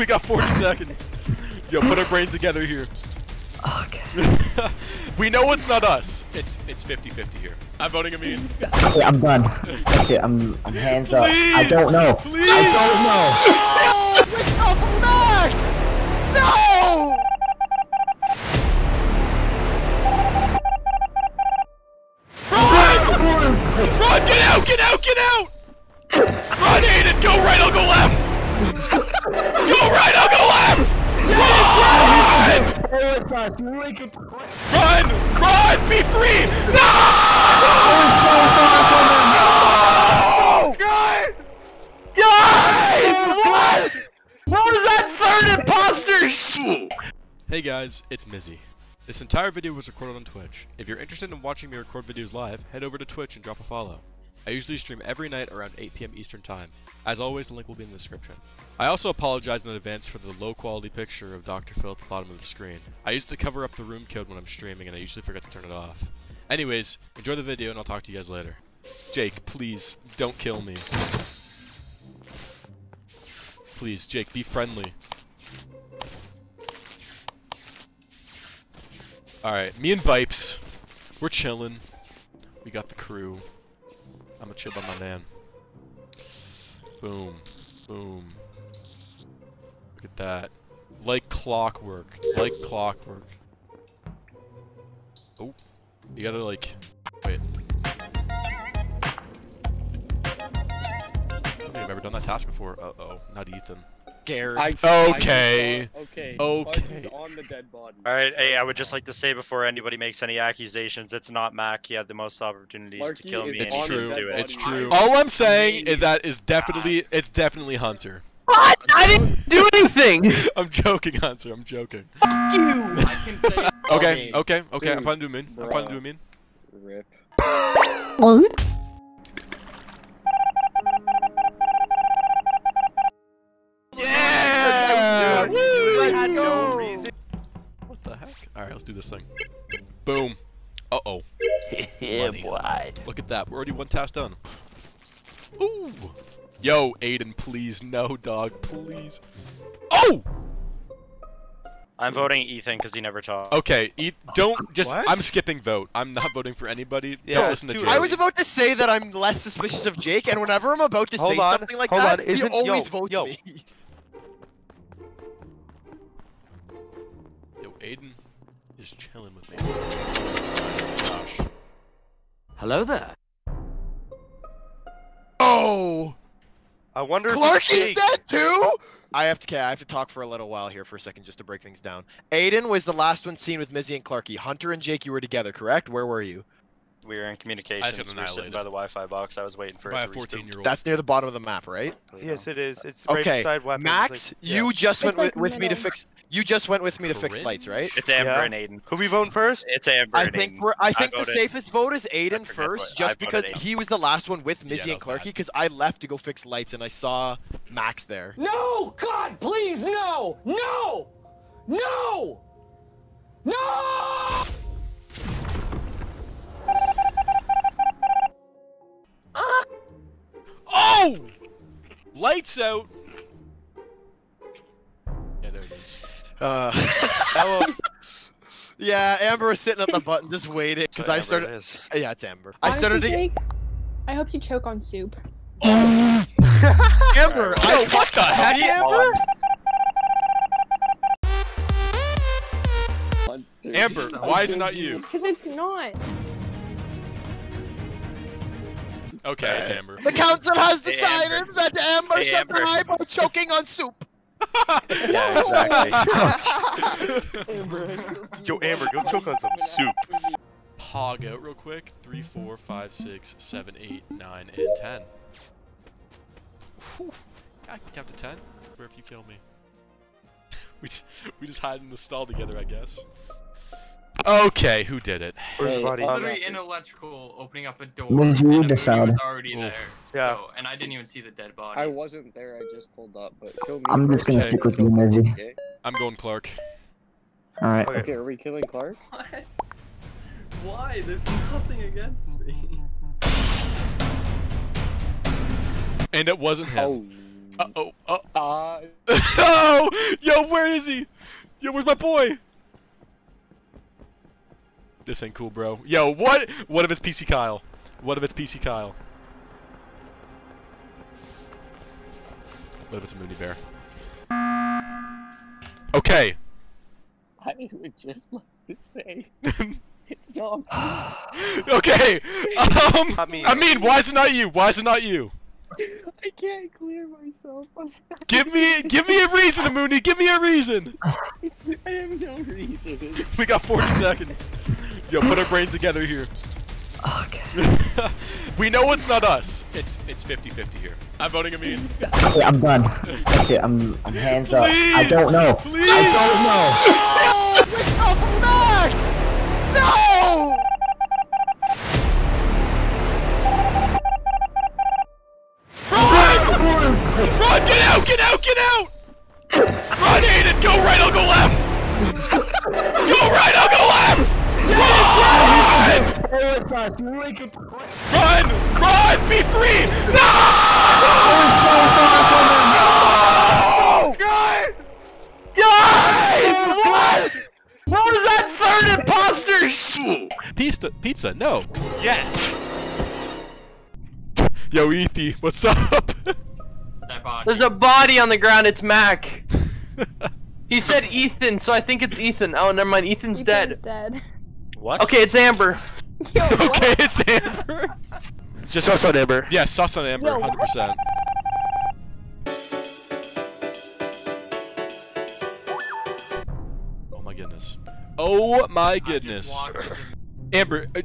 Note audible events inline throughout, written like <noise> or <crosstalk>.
we got 40 seconds. Yo, put our brains together here. Okay. <laughs> we know it's not us. It's it's 50-50 here. I'm voting Amin. Okay, I'm done. Okay, I'm, I'm hands up. I don't know. Please! I don't know. no, Max! No! Run! Run! Get out! Get out! Get out! Run, Aidan! Go right, I'll go left! Go right, I'll go left! Run! Run! Run! Be free! No! God! Guys! What? What was that third imposter? Hey guys, it's Mizzy. This entire video was recorded on Twitch. If you're interested in watching me record videos live, head over to Twitch and drop a follow. I usually stream every night around 8pm Eastern Time. As always, the link will be in the description. I also apologize in advance for the low quality picture of Dr. Phil at the bottom of the screen. I used to cover up the room code when I'm streaming and I usually forget to turn it off. Anyways, enjoy the video and I'll talk to you guys later. Jake, please, don't kill me. Please, Jake, be friendly. Alright, me and Vipes, we're chilling. We got the crew. I'ma chill by my man. Boom. Boom. Look at that. Like clockwork. Like clockwork. Oh. You gotta like... Wait. I've ever done that task before. Uh-oh. Not Ethan. Scared. I, Okay. I, okay. Okay. Clark on the dead body. Alright, hey, I would just like to say before anybody makes any accusations, it's not Mack. He had the most opportunities to kill is me. It's true. do it. It's true. All I'm saying is that is definitely it's definitely Hunter. What? I didn't do anything! <laughs> I'm joking, Hunter. I'm joking. you! I can say Okay, mean. okay, okay. I'm Dude, fine to do mean. I'm fine to bruh. do mean. rip. All right, do this thing. Boom. Uh oh. <laughs> Yeah, boy. Look at that. We're already one task done. Ooh. Yo, Aidan, please, no, dog, please. Oh. I'm voting Ethan because he never talked. Okay. Eat. Don't just. What? I'm skipping vote. I'm not voting for anybody. Yeah, don't listen to Jake. I was about to say that I'm less suspicious of Jake, and whenever I'm about to Hold say on, something like that, on, he isn't- always yo, votes yo. me. Yo, Aidan is chilling with me. Gosh. Hello there. Oh! I wonder if Clark it's is dead too? I have to okay, I have to talk for a little while here for a second just to break things down. Aidan was the last one seen with Mizzy and Clarkie. Hunter and Jake, you were together, correct? Where were you? We were in communications. got We were sitting by the Wi-Fi box. I was waiting for By it a 14 year old. That's near the bottom of the map, right? Yes, it is. It's right Okay, beside weapons. Max, like- yeah. you just went like with, with me to fix. You just went with me to fix Corinne? lights, right? It's Amber Yeah. and Aidan. Who we voting first? It's Amber I think Aidan. we're. I think the safest vote is Aidan first, what- just because Aidan. he was the last one with Yeah, Mizzy that and was Clarkie. Because I left to go fix lights and I saw Max there. No! God, please, no! No! No! No! Oh! Lights out. Yeah, there it is. Uh, <laughs> That was- yeah, Amber was sitting at the button just waiting because I started. is. Yeah, it's Amber. I started to. Jake, I hope you choke on soup. <laughs> Amber, Yo, I, what the heck, Amber? Monster. Amber, why is it not you? Because it's not. Okay, it's Amber. the council has decided Amber. that Amber Hey, shut the Amber. eye by choking on soup. <laughs> Yeah, exactly. <laughs> Yo, Amber, go choke on some soup. Pog out real quick. Three, four, five, six, seven, eight, nine, and ten. Whew. I can count to ten. Where if you kill me. <laughs> we, t- we just hide in the stall together, I guess. Okay, who did it? Where's the Hey, body? um, literally in electrical opening up a door. Lindsay, and you a booty was already Oof. there. Yeah. So, and I didn't even see the dead body. I wasn't there, I just pulled up, but kill me. I'm just gonna Okay. stick with you, Mizzy. Okay. I'm going Clark. Alright. Okay. okay, are we killing Clark? <laughs> What? Why? There's nothing against me. And it wasn't him. Oh. Uh oh. Uh Uh, oh! Yo, where is he? Yo, where's my boy? This ain't cool, bro. Yo, what? What if it's PC Kyle? What if it's PC Kyle? What if it's a Mooney Bear? Okay. I would just like to say <laughs> it's John. Okay. <laughs> Um. Not me. I mean, why is it not you? Why is it not you? I can't clear myself. <laughs> Give me, give me a reason, Mooney. Give me a reason. I have no reason. <laughs> We got 40 seconds. Yo, put our brains together here. Okay. <laughs> we know it's not us. It's it's 50-50 here. I'm voting Amin. Okay, I'm done. Okay, I'm I'm hands up. I don't know. Please! I don't know. Out! Get out! Get out! Run, Aidan! Go right, I'll go left! Go right, I'll go left! Run! Run! Run! Be free! No! God! Guys! What? What was that third imposter? Pizza, pizza, no. Yes! Yo, Ethy, what's up? <laughs> That body. There's a body on the ground. It's Mack. <laughs> He said Ethan, so I think it's Ethan. Oh, never mind. Ethan's dead. Ethan's dead. What? Okay, it's Amber. <laughs> Yo, <laughs> okay, it's Amber. Just sauce on Amber. Yeah, sauce on Amber, Yo, 100%. Oh my goodness. Oh my goodness. Amber, uh,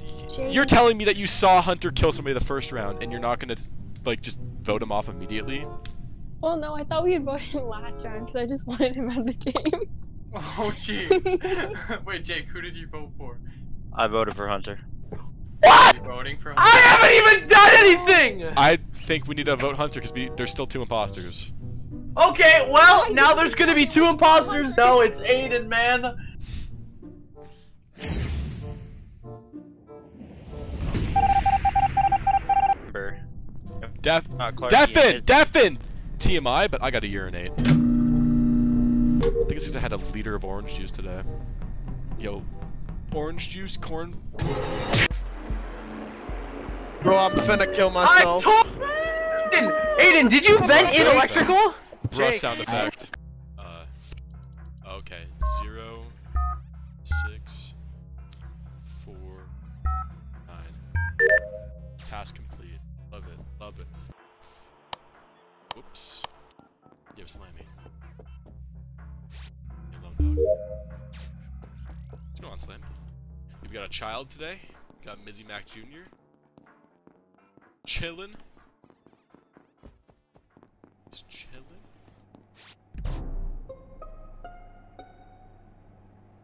you're telling me that you saw Hunter kill somebody the first round and you're not gonna, like, just vote him off immediately? Well, no, I thought we had voted him <laughs> last round because I just <laughs> wanted him out of the game. <laughs> Oh jeez. Wait, Jake, who did you vote for? I voted for Hunter. Are you voting for? I haven't even done anything. I think we need to vote Hunter because there's still two imposters. Okay, well oh, now there's gonna be two imposters. No, it's Aidan, man. Amber. Def, Not Clark. Deafin! Deafin! TMI, but I gotta urinate. I think it's because I had a liter of orange juice today. Yo, orange juice, corn. Bro, I'm finna kill I myself. told. Aidan, Aidan, did you vent in electrical? Bruh sound effect. Uh, okay. Zero, six, four, nine. Task got a child today. Got Mizzy Mack Jr. Chillin'. He's chillin'.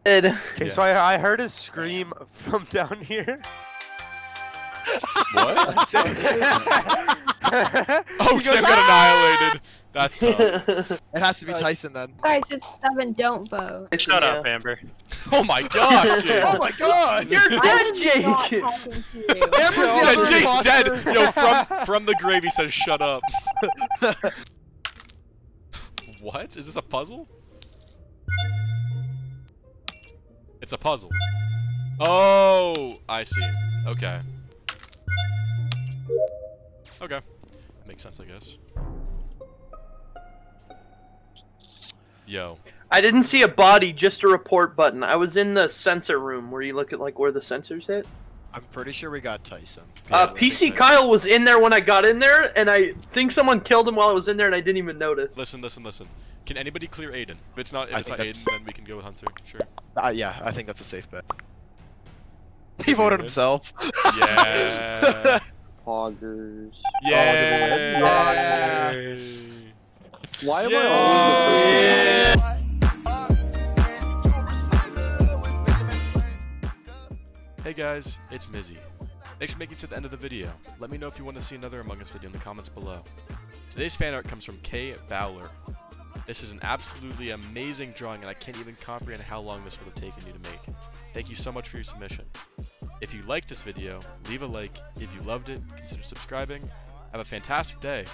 Ed. Okay, so I, I heard a scream from down here. What? <laughs> oh, Oh, Sam got ah! annihilated. That's tough. <laughs> It has to be Tyson then. Guys, it's seven. Don't vote. Shut up, Amber. Oh my gosh, Jake. <laughs> Oh my god! You're dead, Jake. not <laughs> talking to you. Amber's the Yeah, other Jake's dead. Yo, from from the grave, he says, "Shut up." what? Is this a puzzle? It's a puzzle. Oh, I see. Okay. Okay. Makes sense, I guess. Yo. I didn't see a body, just a report button. I was in the sensor room where you look at like where the sensors hit. I'm pretty sure we got Tyson. Uh, Yeah, I PC Kyle was in there when I got in there, and I think someone killed him while I was in there, and I didn't even notice. Listen, listen, listen. Can anybody clear Aidan? If it's not, if it's not Aidan, then we can go with Hunter. Sure. Uh, yeah, I think that's a safe bet. He voted himself. <laughs> Yeah. Poggers. Yay! Why am Yeah. Hey guys, it's Mizzy. Thanks for making it to the end of the video. Let me know if you want to see another Among Us video in the comments below. Today's fan art comes from Kay Bowler. This is an absolutely amazing drawing and I can't even comprehend how long this would have taken you to make. Thank you so much for your submission. If you liked this video, leave a like. If you loved it, consider subscribing. Have a fantastic day,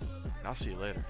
and I'll see you later.